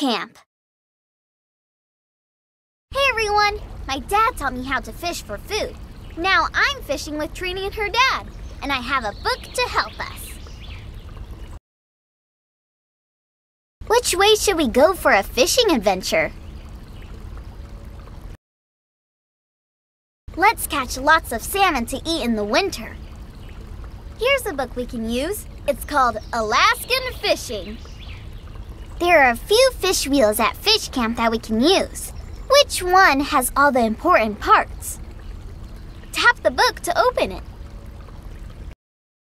camp. Hey everyone! My dad taught me how to fish for food. Now I'm fishing with Trini and her dad, and I have a book to help us. Which way should we go for a fishing adventure? Let's catch lots of salmon to eat in the winter. Here's a book we can use. It's called Alaskan Fishing. There are a few fish wheels at fish camp that we can use. Which one has all the important parts? Tap the book to open it.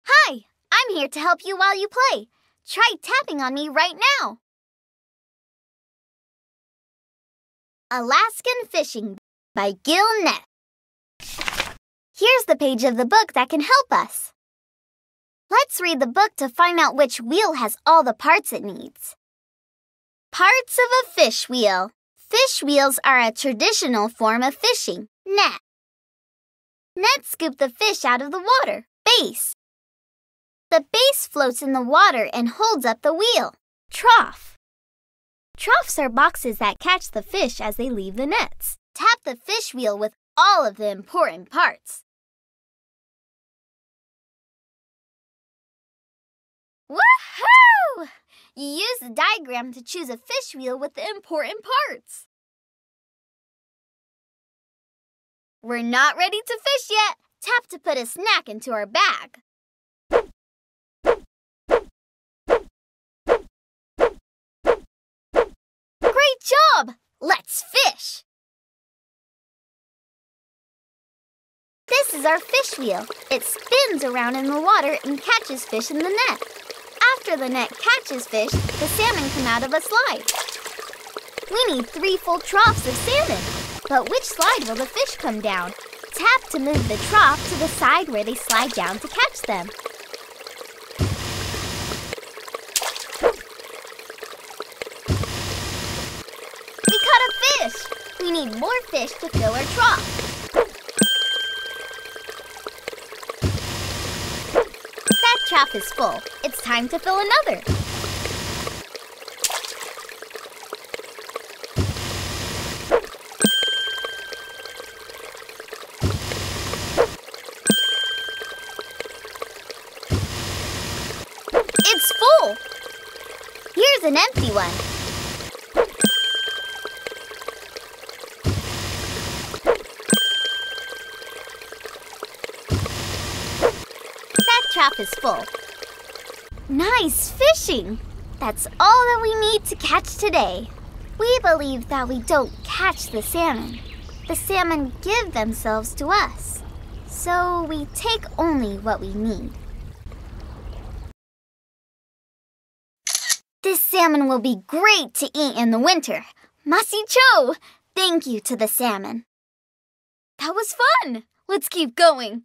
Hi, I'm here to help you while you play. Try tapping on me right now. Alaskan Fishing by Gil Nett. Here's the page of the book that can help us. Let's read the book to find out which wheel has all the parts it needs. Parts of a fish wheel. Fish wheels are a traditional form of fishing. Net. Net scoop the fish out of the water. Base. The base floats in the water and holds up the wheel. Trough. Troughs are boxes that catch the fish as they leave the nets. Tap the fish wheel with all of the important parts. You use the diagram to choose a fish wheel with the important parts. We're not ready to fish yet. Tap to put a snack into our bag. Great job! Let's fish! This is our fish wheel. It spins around in the water and catches fish in the net. After the net catches fish, the salmon come out of a slide. We need three full troughs of salmon. But which slide will the fish come down? Tap to move the trough to the side where they slide down to catch them. We caught a fish! We need more fish to fill our trough. Trough is full. It's time to fill another. It's full. Here's an empty one. Trap is full. Nice fishing! That's all that we need to catch today. We believe that we don't catch the salmon. The salmon give themselves to us. So we take only what we need. This salmon will be great to eat in the winter. Masi Cho! Thank you to the salmon. That was fun! Let's keep going.